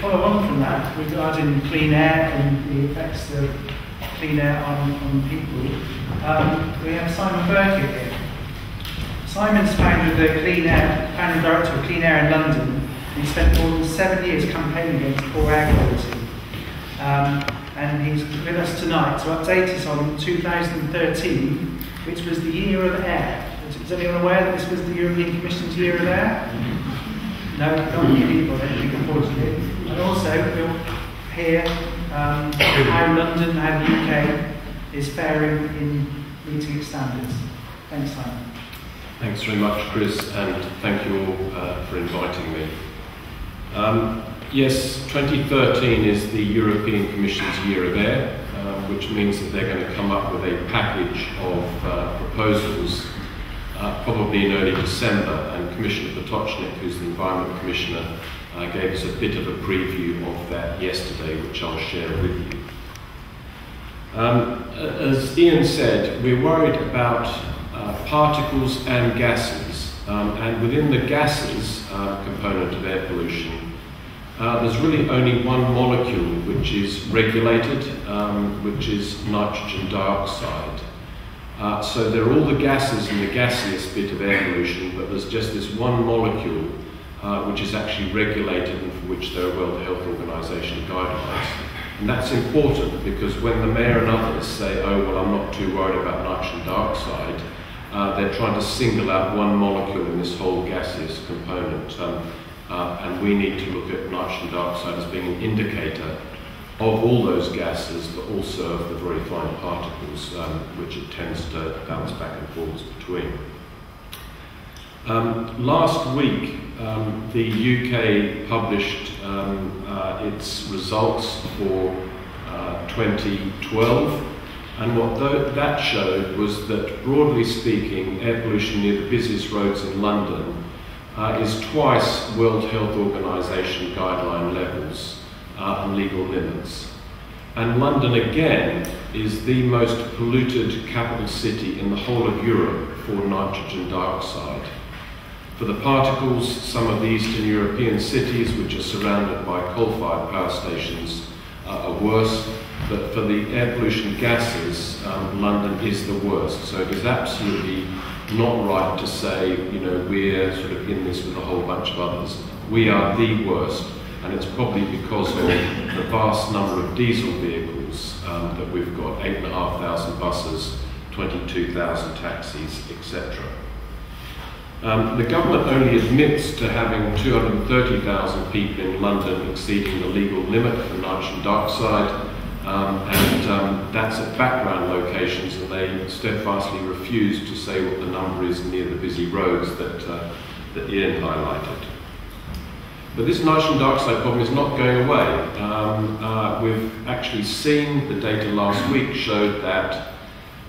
follow on from that, regarding clean air and the effects of clean air on, on people, um, we have Simon Birkett here. Simon's founded the Clean Air, founding director of Clean Air in London. He spent more than seven years campaigning against poor air quality. Um, and he's with us tonight to update us on 2013, which was the year of air. Is anyone aware that this was the European Commission's year of air? No, not many people, unfortunately. And also, we'll hear um, how London and the UK is faring in meeting its standards. Thanks, Simon. Thanks very much, Chris, and thank you all uh, for inviting me. Um, yes, 2013 is the European Commission's Year of Air, uh, which means that they're going to come up with a package of uh, proposals uh, probably in early December, and Commissioner Potočnik, who's the Environment Commissioner, uh, gave us a bit of a preview of that yesterday, which I'll share with you. Um, as Ian said, we're worried about uh, particles and gases, um, and within the gases uh, component of air pollution, uh, there's really only one molecule which is regulated, um, which is nitrogen dioxide. Uh, so there are all the gases in the gaseous bit of air pollution, but there's just this one molecule uh, which is actually regulated and for which there are World Health Organization guidelines. And that's important because when the mayor and others say, oh, well, I'm not too worried about nitrogen dioxide, uh, they're trying to single out one molecule in this whole gaseous component. Um, uh, and we need to look at nitrogen dioxide as being an indicator of all those gases, but also of the very fine particles, um, which it tends to bounce back and forwards between. Um, last week, um, the UK published um, uh, its results for uh, 2012, and what th that showed was that, broadly speaking, air pollution near the busiest roads in London uh, is twice World Health Organization guideline levels uh, and legal limits. And London, again, is the most polluted capital city in the whole of Europe for nitrogen dioxide. For the particles, some of the Eastern European cities, which are surrounded by coal-fired power stations, uh, are worse. But for the air pollution gases, um, London is the worst. So it is absolutely not right to say, you know, we're sort of in this with a whole bunch of others. We are the worst and it's probably because of the vast number of diesel vehicles um, that we've got 8,500 buses, 22,000 taxis, etc. Um, the government only admits to having 230,000 people in London exceeding the legal limit for nitrogen dioxide, um, and um, that's at background locations, and they steadfastly refuse to say what the number is near the busy roads that, uh, that Ian highlighted. But this nitrogen dioxide problem is not going away. Um, uh, we've actually seen the data last week showed that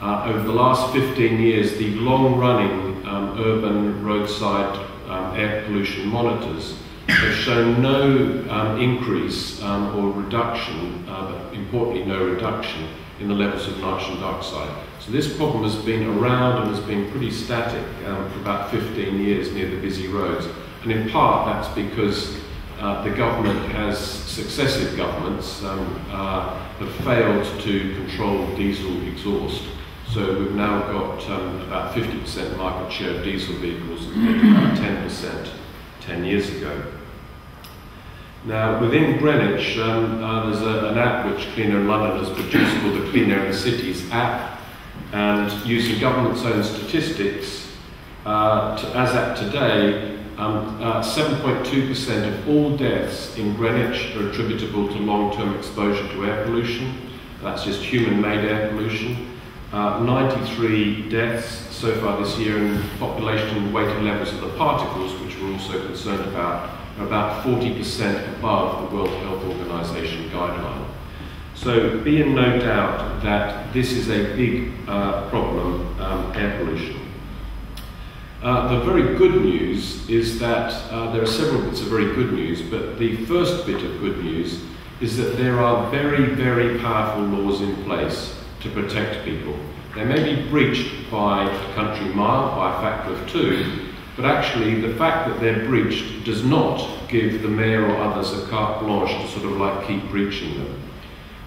uh, over the last 15 years, the long-running um, urban roadside um, air pollution monitors have shown no um, increase um, or reduction, uh, importantly no reduction, in the levels of nitrogen dioxide. So this problem has been around and has been pretty static um, for about 15 years near the busy roads. And in part, that's because uh, the government has, successive governments, um, uh, have failed to control diesel exhaust. So we've now got um, about 50% market share of diesel vehicles compared to about 10% 10 years ago. Now, within Greenwich, um, uh, there's a, an app which Clean Air London has produced called the Clean Air in Cities app. And using government's own statistics, uh, to, as at today, 7.2% um, uh, of all deaths in Greenwich are attributable to long-term exposure to air pollution. That's just human-made air pollution. Uh, 93 deaths so far this year and population weighted levels of the particles, which we're also concerned about, are about 40% above the World Health Organization guideline. So be in no doubt that this is a big uh, problem, um, air pollution. Uh, the very good news is that uh, there are several bits of very good news, but the first bit of good news is that there are very, very powerful laws in place to protect people. They may be breached by a country mile, by a factor of two, But actually, the fact that they're breached does not give the mayor or others a carte blanche to sort of like keep breaching them.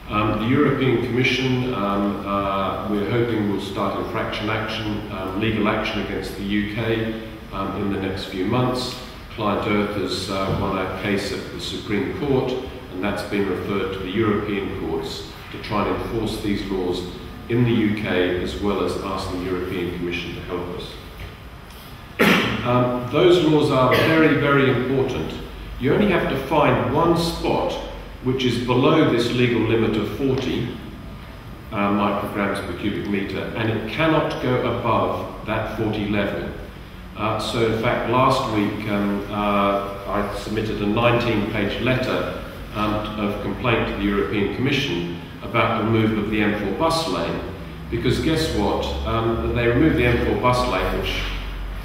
Um, the European Commission, um, uh, we're hoping will start infraction action, um, legal action against the UK um, in the next few months. Client Earth has uh, won a case at the Supreme Court, and that's been referred to the European courts to try and enforce these laws in the UK as well as ask the European Commission to help us. Um, those laws are very, very important. You only have to find one spot which is below this legal limit of 40 uh, micrograms per cubic meter, and it cannot go above that 40 level. Uh, so, in fact, last week um, uh, I submitted a 19 page letter um, of complaint to the European Commission about the removal of the M4 bus lane, because guess what? Um, they removed the M4 bus lane, which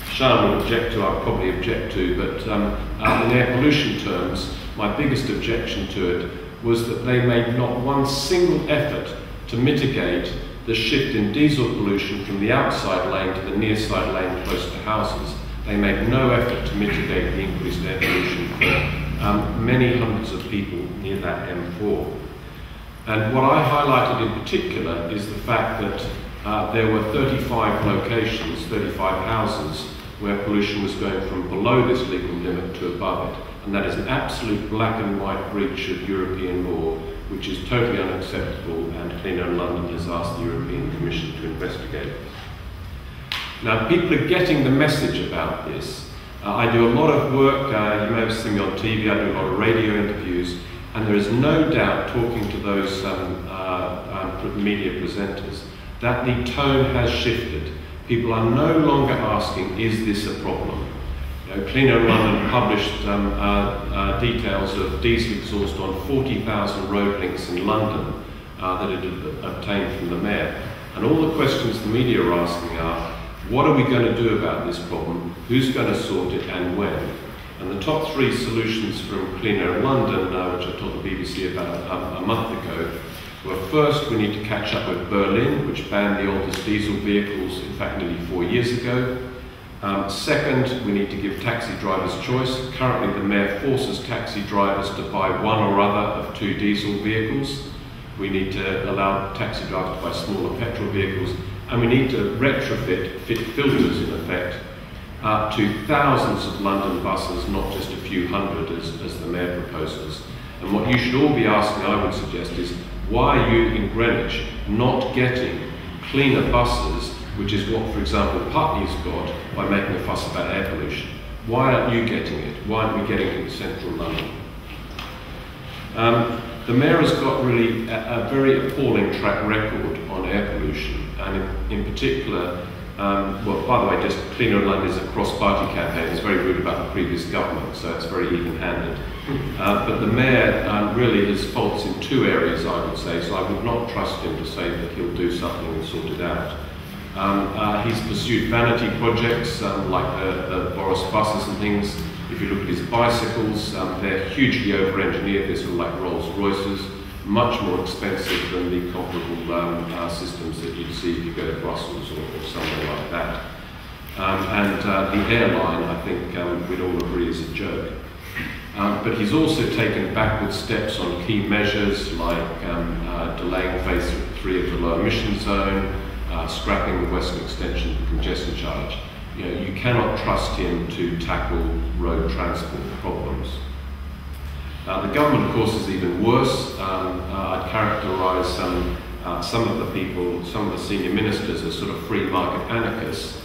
Sean would object to, I'd probably object to, but um, uh, in air pollution terms, my biggest objection to it was that they made not one single effort to mitigate the shift in diesel pollution from the outside lane to the near side lane close to houses. They made no effort to mitigate the increased air pollution for um, many hundreds of people near that M4. And what I highlighted in particular is the fact that uh, there were 35 locations, 35 houses, where pollution was going from below this legal limit to above it. And that is an absolute black and white breach of European law, which is totally unacceptable, and Clean Air London has asked the European Commission to investigate. Now, people are getting the message about this. Uh, I do a lot of work, uh, you may have seen me on TV, I do a lot of radio interviews, and there is no doubt, talking to those um, uh, um, media presenters, that the tone has shifted. People are no longer asking, is this a problem? You know, London published um, uh, uh, details of diesel exhaust on 40,000 road links in London uh, that it had obtained from the mayor. And all the questions the media are asking are, what are we going to do about this problem? Who's going to sort it and when? And the top three solutions from Clean Air London, uh, which I told the BBC about a, a month ago, were first, we need to catch up with Berlin, which banned the oldest diesel vehicles, in fact, nearly four years ago. Um, second, we need to give taxi drivers choice. Currently, the mayor forces taxi drivers to buy one or other of two diesel vehicles. We need to allow taxi drivers to buy smaller petrol vehicles, and we need to retrofit fit filters, in effect, uh, to thousands of London buses, not just a few hundred, as, as the mayor proposes. And what you should all be asking, I would suggest, is why are you in Greenwich not getting cleaner buses, which is what, for example, Putney's got by making a fuss about air pollution? Why aren't you getting it? Why aren't we getting it in central London? Um, the mayor has got really a, a, very appalling track record on air pollution, and in, in particular, um, well, by the way, just Clean London is a cross-party campaign. It's very rude about the previous government, so it's very even-handed. Uh, but the mayor um, really has faults in two areas, I would say, so I would not trust him to say that he'll do something and sort it out. Um, uh, he's pursued vanity projects um, like the, the, Boris buses and things. If you look at his bicycles, um, they're hugely over-engineered. They're sort of like Rolls Royces much more expensive than the comparable um, uh, systems that you'd see if you go to Brussels or, or somewhere like that. Um, and uh, the airline, I think um, we'd all agree, is a joke. Um, but he's also taken backward steps on key measures like um, uh, delaying phase three of the low emission zone, uh, scrapping the western extension of the congestion charge. You know, you cannot trust him to tackle road transport problems. Uh, the government, of course, is even worse. Um, uh, I'd characterise some, uh, some of the people, some of the senior ministers as sort of free market anarchists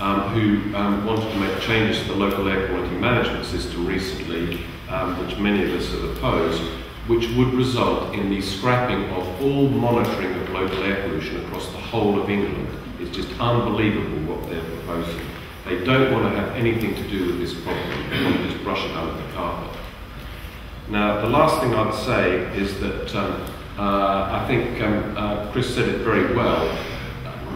um, who um, wanted to make changes to the local air quality management system recently, um, which many of us have opposed, which would result in the scrapping of all monitoring of local air pollution across the whole of England. It's just unbelievable what they're proposing. They don't want to have anything to do with this problem. They want to just brush it under the carpet. Now, the last thing I'd say is that um, uh, I think um, uh, Chris said it very well.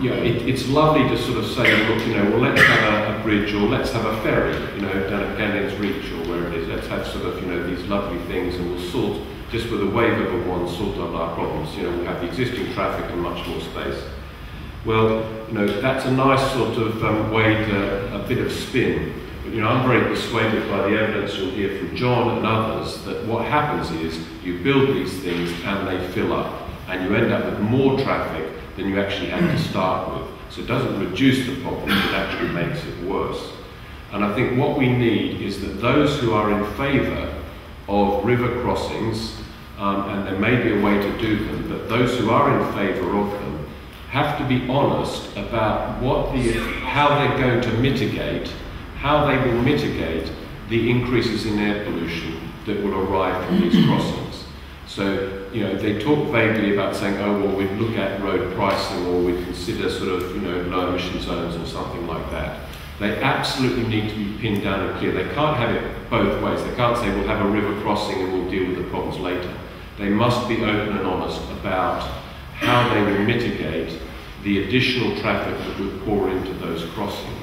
You know, it, it's lovely to sort of say, look, you know, well, let's have a, a, bridge or let's have a ferry, you know, down at Gallions Reach or where it is. Let's have sort of, you know, these lovely things and we'll sort, just with a wave of a wand, sort out our problems. You know, we'll have the existing traffic and much more space. Well, you know, that's a nice sort of um, way to, a bit of spin. You know, I'm very persuaded by the evidence you'll hear from John and others that what happens is you build these things and they fill up, and you end up with more traffic than you actually had to start with. So it doesn't reduce the problem, it actually makes it worse. And I think what we need is that those who are in favour of river crossings, um, and there may be a way to do them, but those who are in favour of them have to be honest about what the, how they're going to mitigate how they will mitigate the increases in air pollution that will arrive from these mm-hmm. crossings. So, you know, they talk vaguely about saying, oh, well, we'd look at road pricing or we'd consider sort of, you know, low emission zones or something like that. They absolutely need to be pinned down and clear. They can't have it both ways. They can't say, we'll have a river crossing and we'll deal with the problems later. They must be open and honest about how they will mitigate the additional traffic that would pour into those crossings.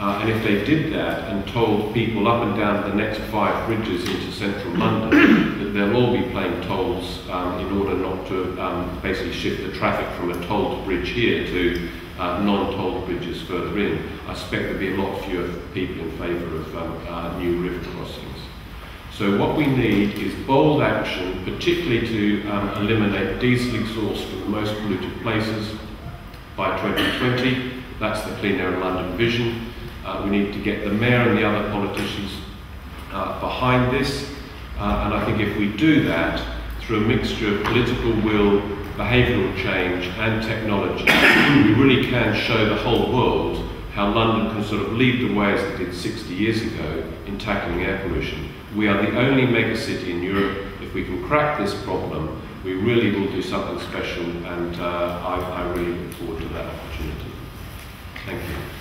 Uh, and if they did that and told people up and down the next five bridges into central London that they'll all be paying tolls um, in order not to um, basically shift the traffic from a tolled bridge here to uh, non-tolled bridges further in, I suspect there'd be a lot fewer people in favour of um, uh, new river crossings. So what we need is bold action, particularly to um, eliminate diesel exhaust from the most polluted places by 2020. That's the Clean Air in London vision. Uh, we need to get the mayor and the other politicians uh, behind this. Uh, and I think if we do that through a mixture of political will, behavioural change and technology, we really can show the whole world how London can sort of lead the way as it did 60 years ago in tackling air pollution. We are the only megacity in Europe. If we can crack this problem, we really will do something special and uh, I, I really look forward to that opportunity. Thank you.